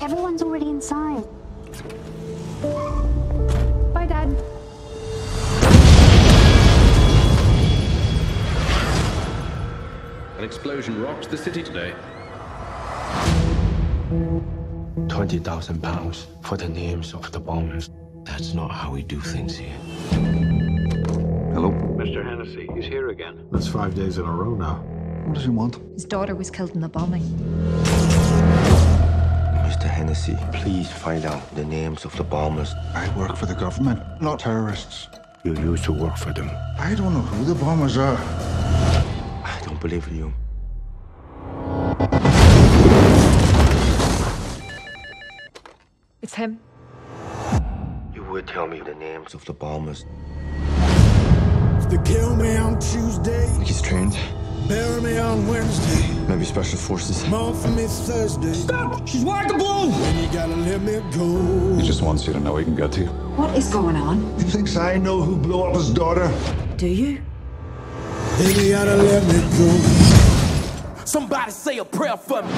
Everyone's already inside. Bye, Dad. An explosion rocked the city today. Twenty thousand pounds for the names of the bombers. That's not how we do things here. Hello? Mr. Hennessy, he's here again. That's five days in a row now. What does he want? His daughter was killed in the bombing. Mr. Please find out the names of the bombers. I work for the government, not terrorists. You used to work for them. I don't know who the bombers are. I don't believe in you. It's him. You would tell me the names of the bombers. They kill me on Tuesday, He's trained. bury me on Wednesday, Maybe special forces. mourn for me Thursday. Stop! She's wired the balloon! Then you gotta let me go. He just wants you to know he can get to you. What is going on? He thinks I know who blew up his daughter. Do you? Then you gotta let me go. Somebody say a prayer for me.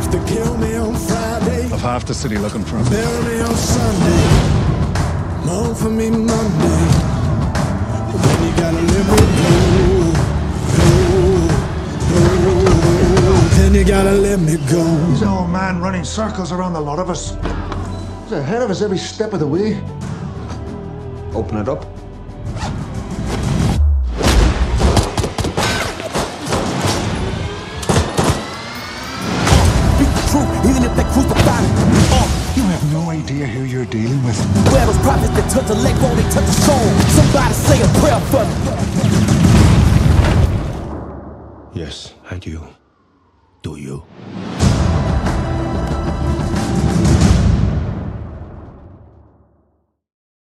If They kill me on Friday, Of half the city looking for him. bury me on Sunday, mourn for me Monday. Go. Then you gotta let me go. He's an old man running circles around the lot of us. He's ahead of us every step of the way. Open it up. Speak the truth, even if they crucify me. Uh, You have no idea who you're dealing with. where those prophets that touch a leg won't they touch a soul? Somebody say a prayer for me. Yes, I do. Do you.